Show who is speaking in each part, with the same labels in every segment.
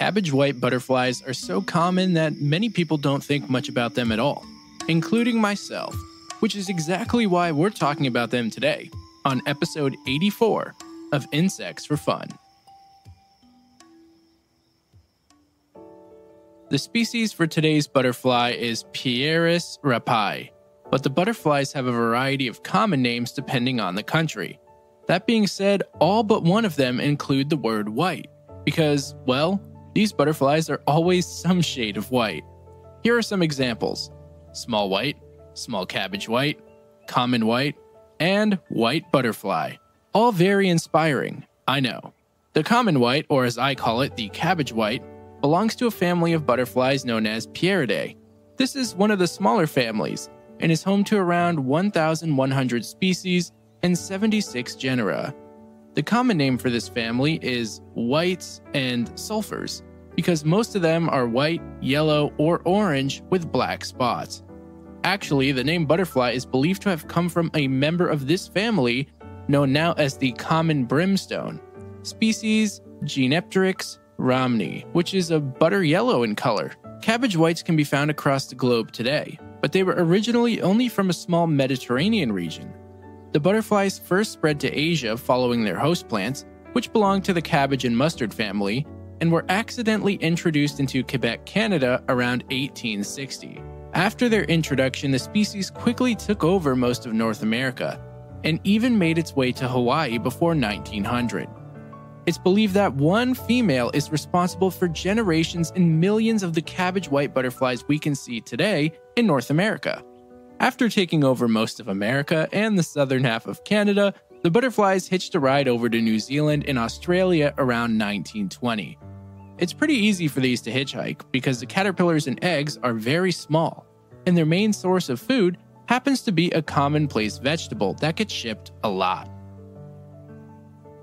Speaker 1: cabbage white butterflies are so common that many people don't think much about them at all, including myself, which is exactly why we're talking about them today on episode 84 of Insects for Fun. The species for today's butterfly is Pieris rapae, but the butterflies have a variety of common names depending on the country. That being said, all but one of them include the word white, because, well, these butterflies are always some shade of white. Here are some examples small white, small cabbage white, common white, and white butterfly. All very inspiring, I know. The common white, or as I call it, the cabbage white, belongs to a family of butterflies known as Pieridae. This is one of the smaller families and is home to around 1,100 species and 76 genera. The common name for this family is whites and sulfurs because most of them are white, yellow, or orange with black spots. Actually, the name butterfly is believed to have come from a member of this family known now as the common brimstone, species Gonepteryx rhamni, which is a butter yellow in color. Cabbage whites can be found across the globe today, but they were originally only from a small Mediterranean region. The butterflies first spread to Asia following their host plants, which belonged to the cabbage and mustard family, and were accidentally introduced into Quebec, Canada around 1860. After their introduction, the species quickly took over most of North America and even made its way to Hawaii before 1900. It's believed that one female is responsible for generations and millions of the cabbage white butterflies we can see today in North America. After taking over most of America and the southern half of Canada, the butterflies hitched a ride over to New Zealand and Australia around 1920. It's pretty easy for these to hitchhike because the caterpillars and eggs are very small, and their main source of food happens to be a commonplace vegetable that gets shipped a lot.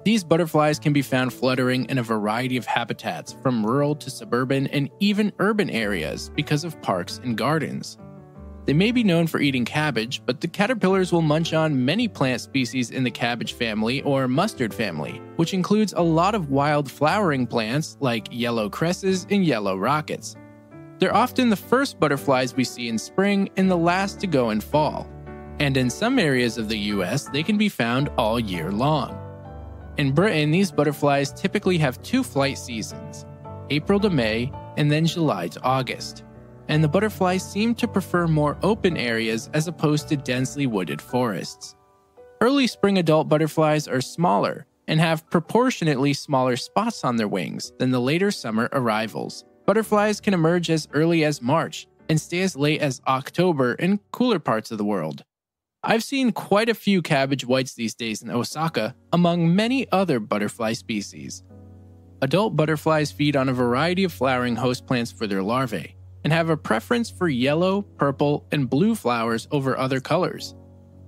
Speaker 1: These butterflies can be found fluttering in a variety of habitats, from rural to suburban and even urban areas because of parks and gardens. They may be known for eating cabbage, but the caterpillars will munch on many plant species in the cabbage family or mustard family, which includes a lot of wild flowering plants like yellow cresses and yellow rockets. They're often the first butterflies we see in spring and the last to go in fall. And in some areas of the US, they can be found all year long. In Britain, these butterflies typically have two flight seasons April to May, and then July to August. And the butterflies seem to prefer more open areas as opposed to densely wooded forests. Early spring adult butterflies are smaller and have proportionately smaller spots on their wings than the later summer arrivals. Butterflies can emerge as early as March and stay as late as October in cooler parts of the world. I've seen quite a few cabbage whites these days in Osaka, among many other butterfly species. Adult butterflies feed on a variety of flowering host plants for their larvae, and have a preference for yellow, purple, and blue flowers over other colors.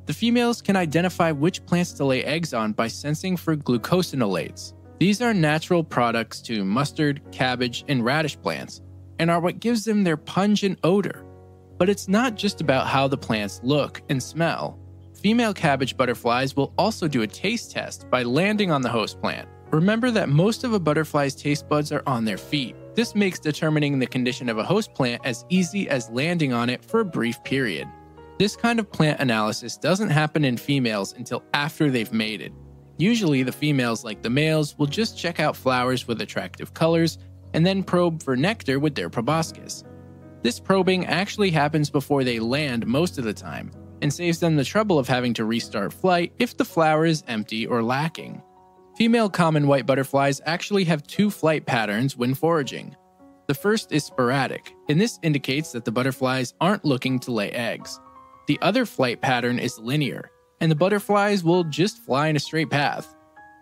Speaker 1: The females can identify which plants to lay eggs on by sensing for glucosinolates. These are natural products to mustard, cabbage, and radish plants, and are what gives them their pungent odor. But it's not just about how the plants look and smell. Female cabbage butterflies will also do a taste test by landing on the host plant. Remember that most of a butterfly's taste buds are on their feet. This makes determining the condition of a host plant as easy as landing on it for a brief period. This kind of plant analysis doesn't happen in females until after they've mated. Usually, the females, like the males, will just check out flowers with attractive colors and then probe for nectar with their proboscis. This probing actually happens before they land most of the time, and saves them the trouble of having to restart flight if the flower is empty or lacking. Female common white butterflies actually have two flight patterns when foraging. The first is sporadic, and this indicates that the butterflies aren't looking to lay eggs. The other flight pattern is linear, and the butterflies will just fly in a straight path.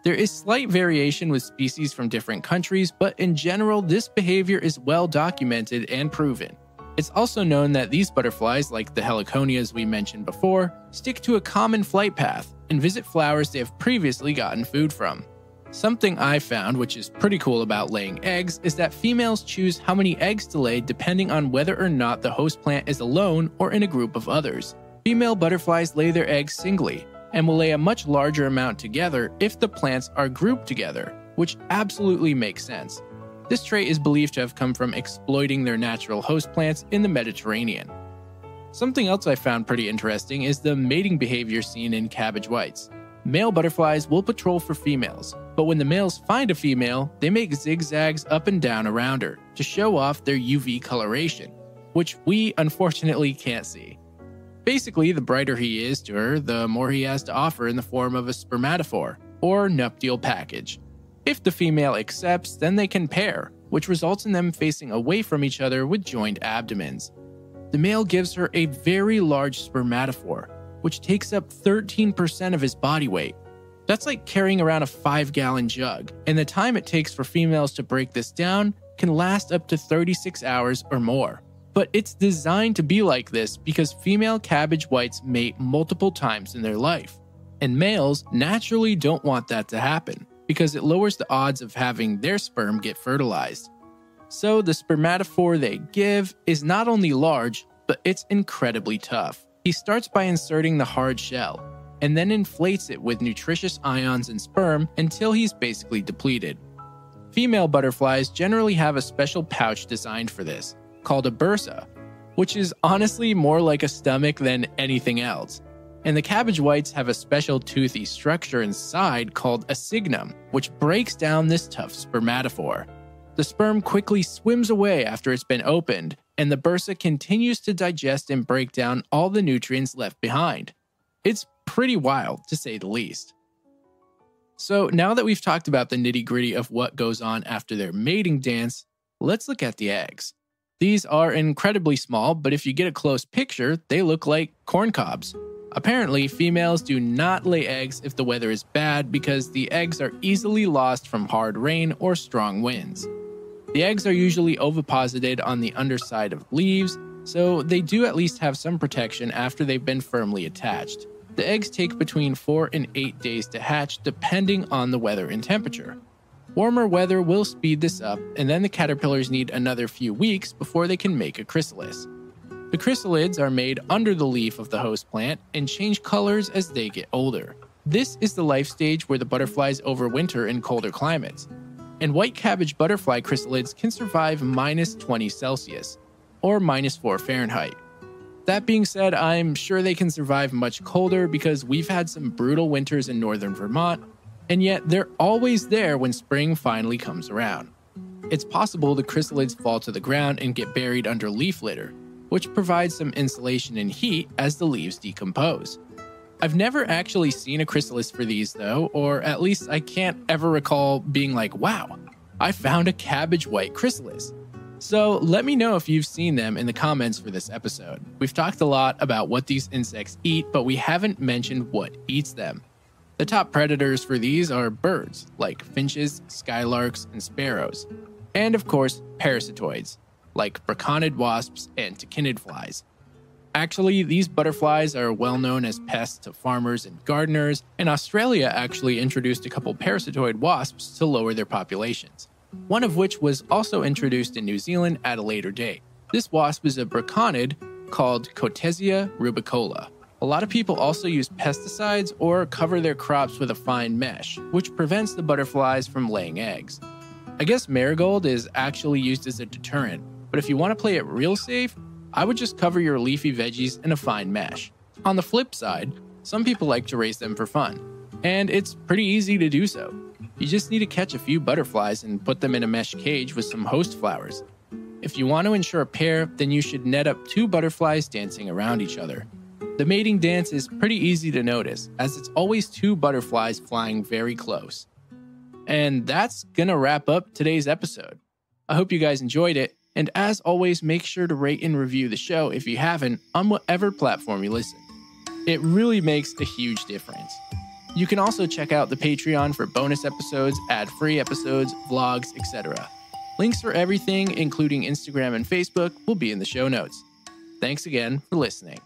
Speaker 1: There is slight variation with species from different countries, but in general, this behavior is well documented and proven. It's also known that these butterflies, like the heliconias we mentioned before, stick to a common flight path and visit flowers they have previously gotten food from. Something I found, which is pretty cool about laying eggs, is that females choose how many eggs to lay depending on whether or not the host plant is alone or in a group of others. Female butterflies lay their eggs singly and will lay a much larger amount together if the plants are grouped together, which absolutely makes sense. This trait is believed to have come from exploiting their natural host plants in the Mediterranean. Something else I found pretty interesting is the mating behavior seen in cabbage whites. Male butterflies will patrol for females, but when the males find a female, they make zigzags up and down around her to show off their UV coloration, which we unfortunately can't see. Basically, the brighter he is to her, the more he has to offer in the form of a spermatophore, or nuptial package. If the female accepts, then they can pair, which results in them facing away from each other with joined abdomens. The male gives her a very large spermatophore, which takes up 13% of his body weight. That's like carrying around a 5 gallon jug, and the time it takes for females to break this down can last up to 36 hours or more. But it's designed to be like this because female cabbage whites mate multiple times in their life. And males naturally don't want that to happen because it lowers the odds of having their sperm get fertilized. So the spermatophore they give is not only large, but it's incredibly tough. He starts by inserting the hard shell, and then inflates it with nutritious ions and sperm until he's basically depleted. Female butterflies generally have a special pouch designed for this, called a bursa, which is honestly more like a stomach than anything else. And the cabbage whites have a special toothy structure inside called a signum, which breaks down this tough spermatophore. The sperm quickly swims away after it's been opened, and the bursa continues to digest and break down all the nutrients left behind. It's pretty wild, to say the least. So, now that we've talked about the nitty gritty of what goes on after their mating dance, let's look at the eggs. These are incredibly small, but if you get a close picture, they look like corn cobs. Apparently, females do not lay eggs if the weather is bad because the eggs are easily lost from hard rain or strong winds. The eggs are usually oviposited on the underside of leaves, so they do at least have some protection after they've been firmly attached. The eggs take between 4 and 8 days to hatch depending on the weather and temperature. Warmer weather will speed this up, and then the caterpillars need another few weeks before they can make a chrysalis. The chrysalids are made under the leaf of the host plant and change colors as they get older. This is the life stage where the butterflies overwinter in colder climates, and white cabbage butterfly chrysalids can survive minus 20 Celsius, or minus 4 Fahrenheit. That being said, I'm sure they can survive much colder because we've had some brutal winters in northern Vermont, and yet they're always there when spring finally comes around. It's possible the chrysalids fall to the ground and get buried under leaf litter, which provides some insulation and heat as the leaves decompose. I've never actually seen a chrysalis for these though, or at least I can't ever recall being like, wow, I found a cabbage white chrysalis. So let me know if you've seen them in the comments for this episode. We've talked a lot about what these insects eat, but we haven't mentioned what eats them. The top predators for these are birds, like finches, skylarks, and sparrows. And of course, parasitoids, like braconid wasps and tachinid flies. Actually, these butterflies are well known as pests to farmers and gardeners, and Australia actually introduced a couple parasitoid wasps to lower their populations, one of which was also introduced in New Zealand at a later date. This wasp is a braconid called Cotesia rubecula. A lot of people also use pesticides or cover their crops with a fine mesh, which prevents the butterflies from laying eggs. I guess marigold is actually used as a deterrent, but if you want to play it real safe, I would just cover your leafy veggies in a fine mesh. On the flip side, some people like to raise them for fun, and it's pretty easy to do so. You just need to catch a few butterflies and put them in a mesh cage with some host flowers. If you want to ensure a pair, then you should net up two butterflies dancing around each other. The mating dance is pretty easy to notice, as it's always two butterflies flying very close. And that's gonna wrap up today's episode. I hope you guys enjoyed it, and as always, make sure to rate and review the show if you haven't on whatever platform you listen. It really makes a huge difference. You can also check out the Patreon for bonus episodes, ad free episodes, vlogs, etc. Links for everything, including Instagram and Facebook, will be in the show notes. Thanks again for listening.